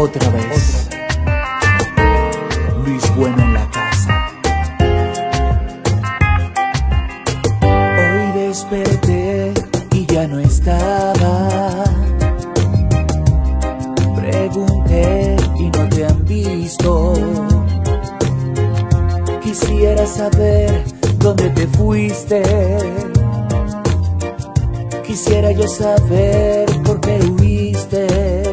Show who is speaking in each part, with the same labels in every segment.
Speaker 1: Otra vez. Luis Bueno en la casa. Hoy desperté y ya no estaba. Pregunté y no te han visto. Quisiera saber dónde te fuiste. Quisiera yo saber por qué huiste.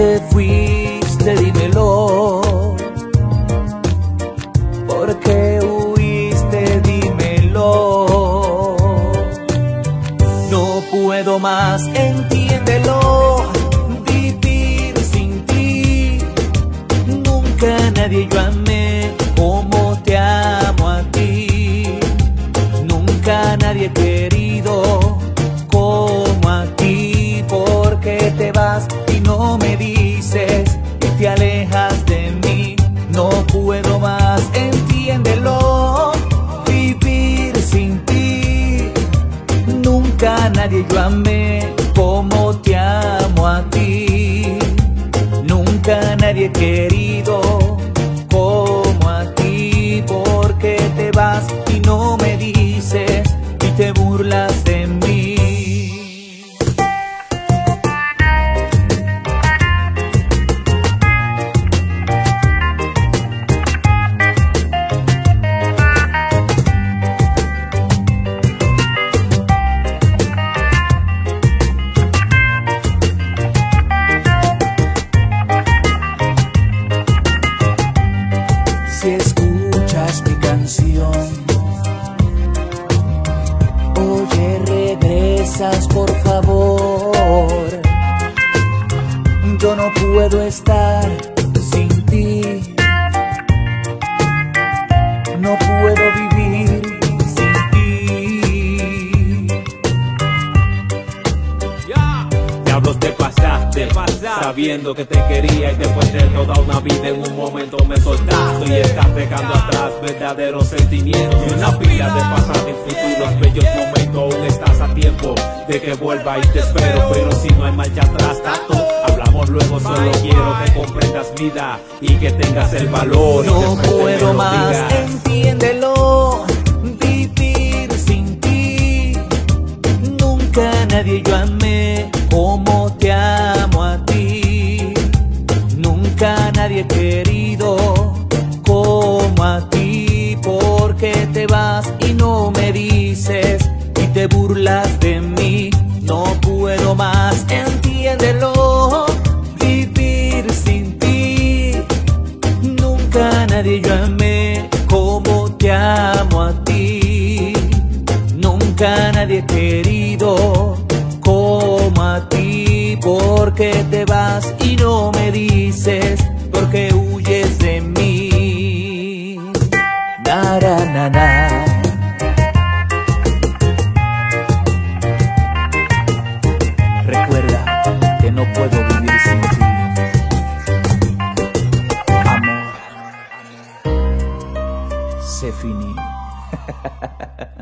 Speaker 1: Te fuiste? Dímelo. ¿Por qué huiste? Dímelo. No puedo más, entiéndelo. Vivir sin ti. Nunca nadie yo amé como te amo a ti. Nunca nadie he Nadie yo amé como te amo a ti. Nunca nadie he querido Si escuchas mi canción, oye, regresas por favor. Yo no puedo estar
Speaker 2: sabiendo que te quería y después de toda una vida en un momento me soltaste y estás dejando atrás verdaderos sentimientos y una pila de pasado y futuros bellos momentos. Aún estás a tiempo de que vuelva y te espero, pero si no hay marcha atrás, tato, hablamos luego. Solo quiero que comprendas vida y que tengas el valor. No puedo más,
Speaker 1: entiéndelo. Vivir sin ti. Nunca nadie yo amé como nadie querido como a ti. Porque te vas y no me dices y te burlas de mí. No puedo más, entiéndelo. Vivir sin ti. Nunca nadie yo amé como te amo a ti. Nunca nadie querido se finì.